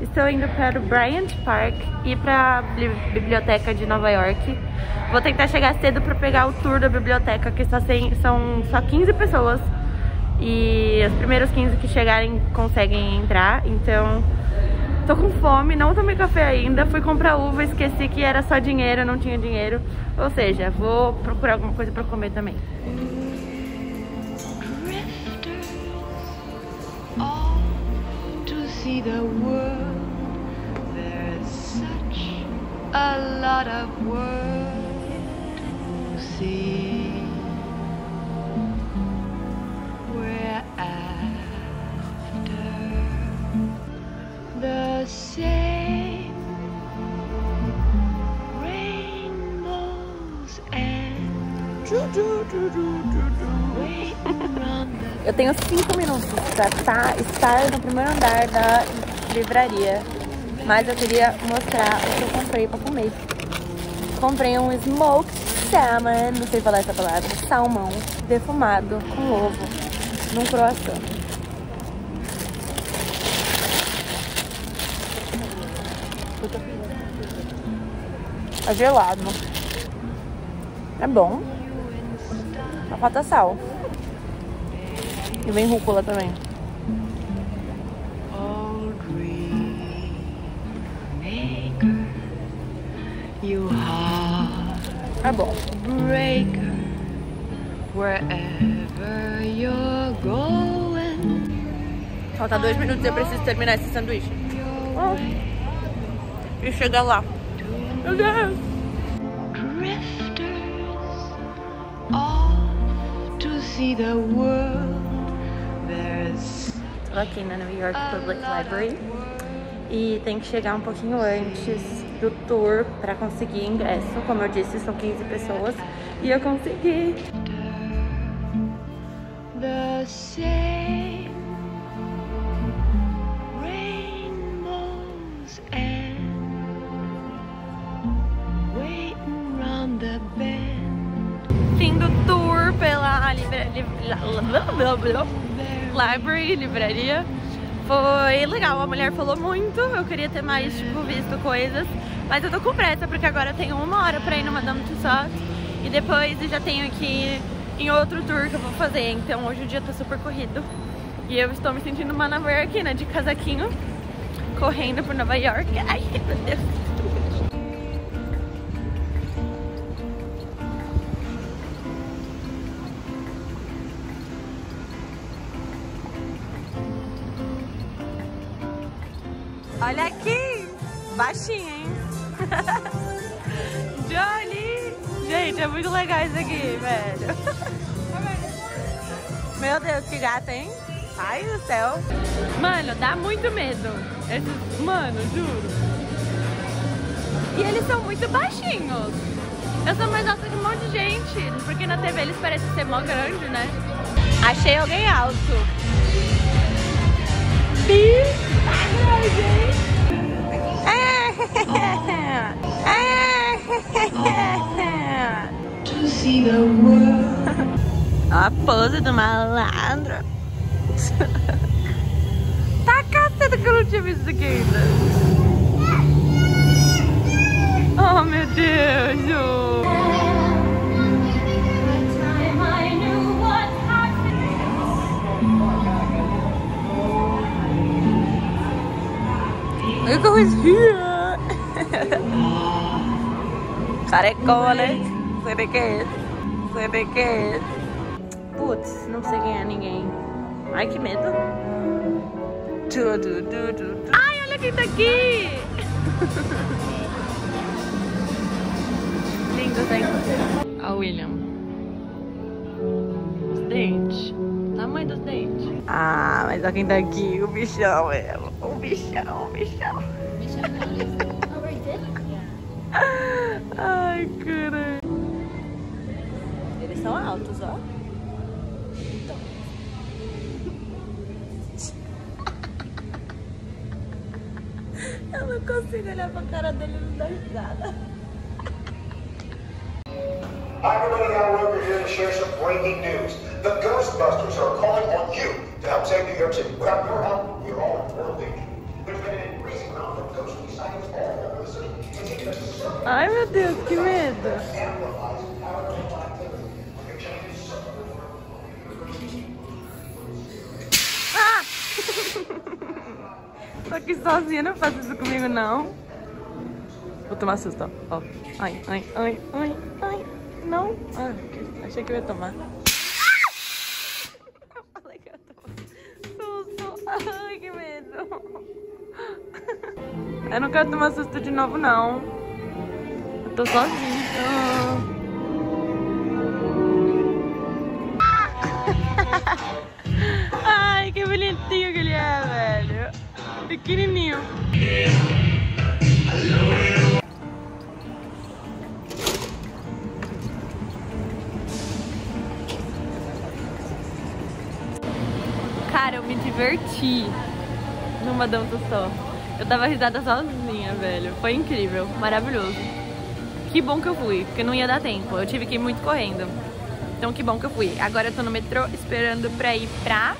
Estou indo para o Bryant Park e para a biblioteca de Nova York. Vou tentar chegar cedo para pegar o tour da biblioteca, que só sem, são só 15 pessoas. E os primeiros 15 que chegarem conseguem entrar. Então, tô com fome, não tomei café ainda. Fui comprar uva, esqueci que era só dinheiro, não tinha dinheiro. Ou seja, vou procurar alguma coisa para comer também. a lot of world to see. Eu tenho 5 minutos para tá, estar no primeiro andar da livraria. Mas eu queria mostrar o que eu comprei para comer. Comprei um smoked salmon, não sei falar essa palavra, salmão defumado com ovo num croissant. É gelado. É bom. Só falta sal. E vem rúcula também. you É bom. heartbreaker, wherever you're going, Falta dois minutos e eu preciso terminar esse sanduíche. your E chegar lá. Meu Deus! drifters see the world. There's Tô aqui na New York Public Library. E tem que chegar um pouquinho antes do tour pra conseguir ingresso. Como eu disse, são 15 pessoas. E eu consegui. the same rainbows and waiting round the bend. Fim tour pela Library, livraria. Foi legal, a mulher falou muito. Eu queria ter mais, tipo, visto coisas. Mas eu tô com pressa, porque agora eu tenho uma hora pra ir no Madame Tussauds. E depois eu já tenho ir em outro tour que eu vou fazer. Então hoje o dia tá super corrido. E eu estou me sentindo uma Nova Yorkina de casaquinho, correndo por Nova York. Ai, meu Deus. Olha aqui! Baixinho, hein? Johnny! Gente, é muito legal isso aqui, velho. Meu Deus, que gato, hein? Ai do céu. Mano, dá muito medo. Mano, juro. E eles são muito baixinhos. Eu sou mais alta que um monte de gente. Porque na TV eles parecem ser mó grande, né? Achei alguém alto. World. A pose do malandro. tá caceta que eu não tinha visto isso aqui ainda. Oh, meu Deus. Ju. Look who's here. Carecole. Sei bem que é. Sei bem que é. Putz, não sei quem é ninguém. Ai, que medo. Tu, tu, tu, tu. Ai, olha quem tá aqui. Lindo? Ó, o William. Os dentes. Tamanho dos dentes. Ah, mas olha quem tá aqui. O bichão mesmo. O bichão, o bichão. Ai, caralho. Eles são altos, ó. Eu não consigo olhar pra cara dele e não dar risada. Hi, everybody. Al Roker here to share some breaking news. The Ghostbusters are calling on you to help save New York City. Without your help, we're all in mortal danger. Ai, meu Deus, que medo. Ah! Tô aqui sozinha, não faça isso comigo, não. Vou tomar susto, ó. Ai, ai, ai, ai, ai. Não. Ai, achei que eu ia tomar. Eu não quero tomar susto de novo, não. Eu tô sozinha. Ai, que bonitinho que ele é, velho. Pequenininho. Cara, eu me diverti numa dança só. Eu tava risada sozinha, velho. Foi incrível, maravilhoso. Que bom que eu fui, porque não ia dar tempo. Eu tive que ir muito correndo. Então que bom que eu fui. Agora eu tô no metrô esperando pra ir pra